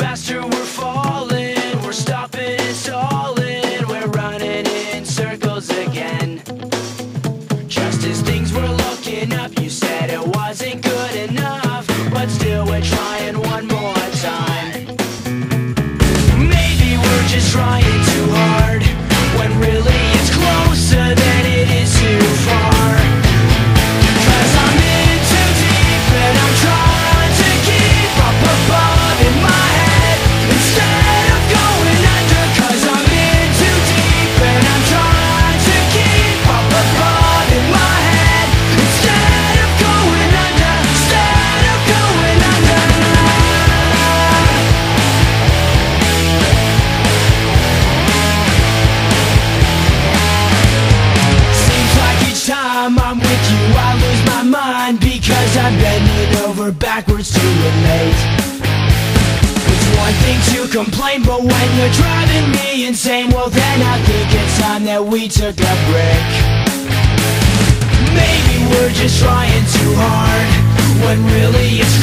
faster we're falling. We're stopping and falling. We're running in circles again. Just as things were looking up You said it wasn't good enough. But still we're trying one more time. Maybe we're just trying backwards to relate It's one thing to complain, but when you're driving me insane Well then I think it's time that we took a break. Maybe we're just trying too hard When really it's